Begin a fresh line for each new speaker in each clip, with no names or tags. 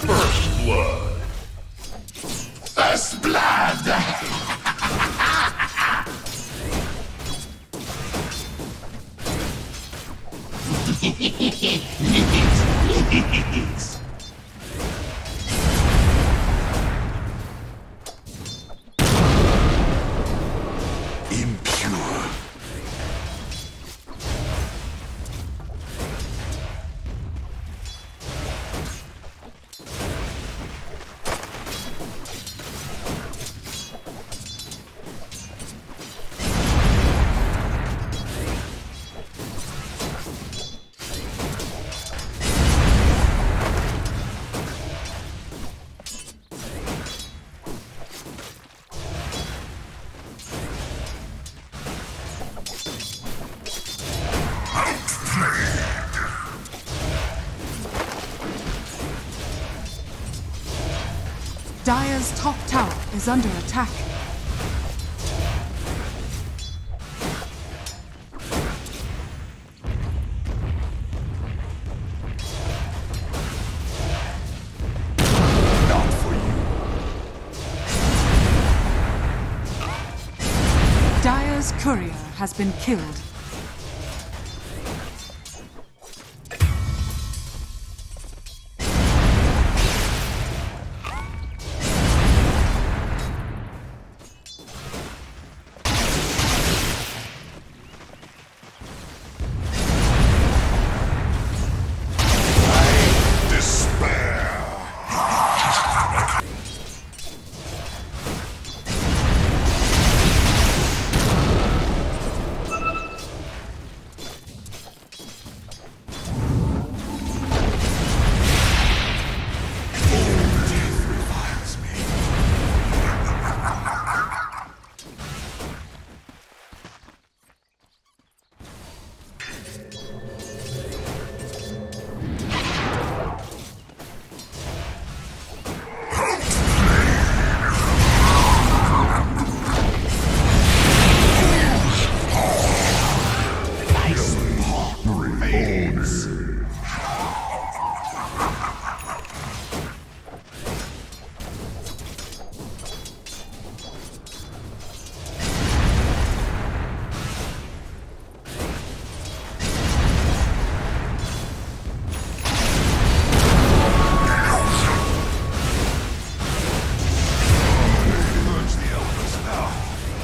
First blood.
First blood! Impure.
Dire's top tower is under attack.
Not for you.
Dire's courier has been killed.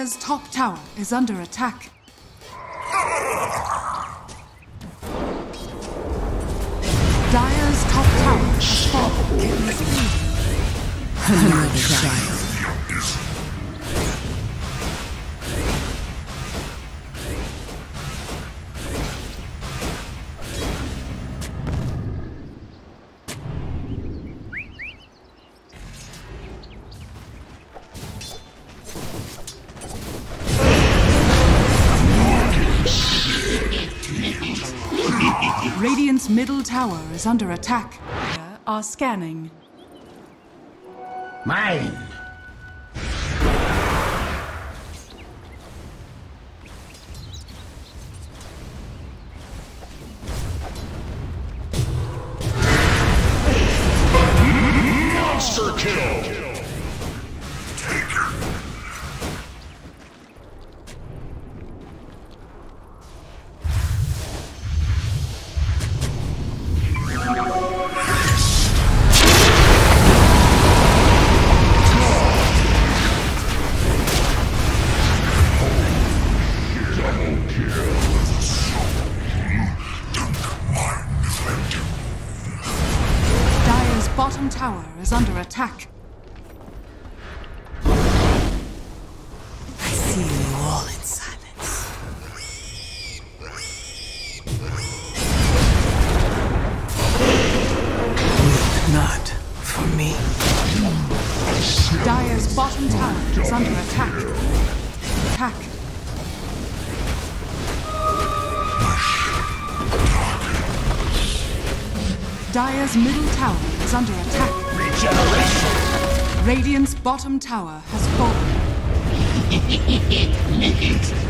Dire's top tower is under attack. Dire's top tower.
Another child.
Middle tower is under attack. Are scanning.
Mine.
bottom tower is under attack.
I see you all in silence. Weep Not for me.
Dire's bottom tower is under attack. Attack. Dire's middle tower is under attack.
Regeneration.
Radiant's bottom tower has fallen.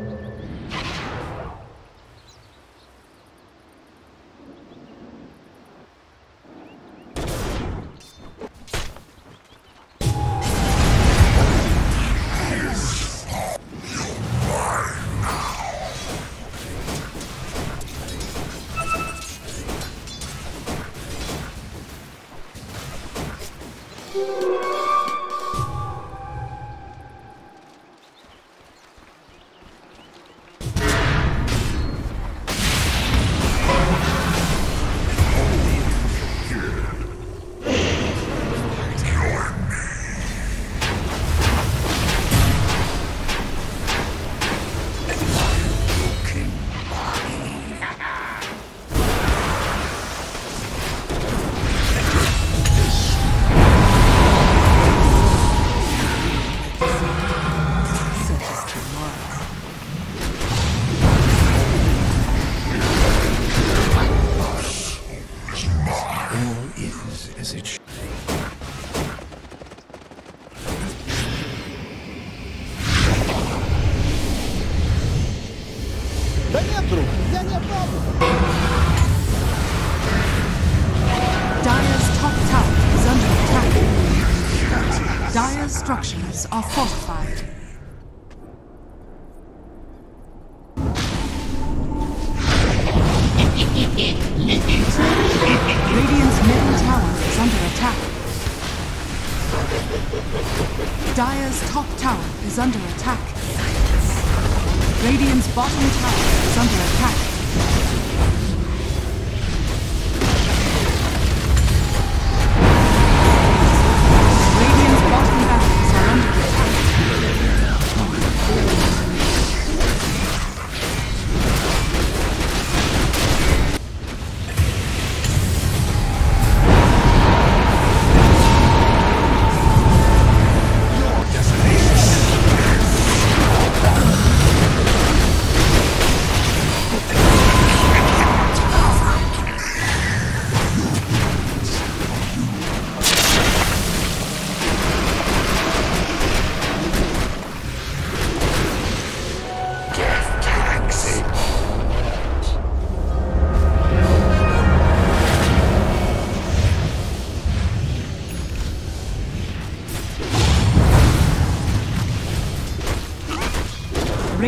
Such
Dire's structures are fortified. Radiant's middle tower is under attack. Dire's top tower is under attack. Radiant's bottom tower is under attack.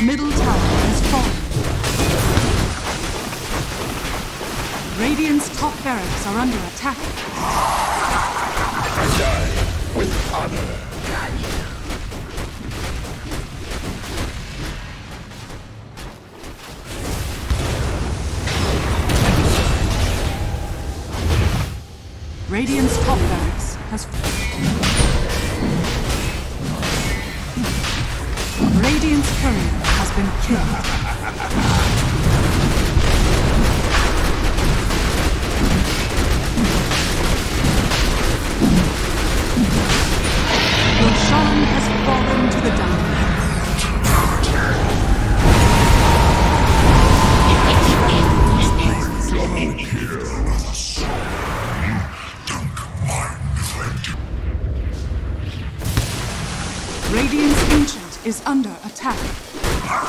Middle tower has fallen. Radiant's top barracks are under attack.
Die with honor.
Radiant's top barracks. Radiant's Ancient is under attack. Radiant's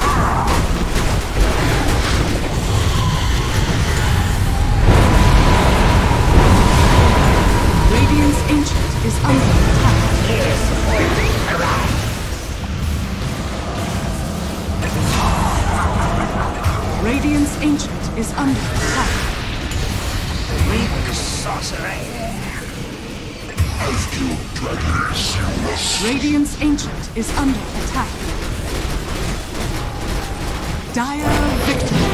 Ancient is under attack. Radiant's Ancient is under attack. Radiant's Ancient is under attack dire victory.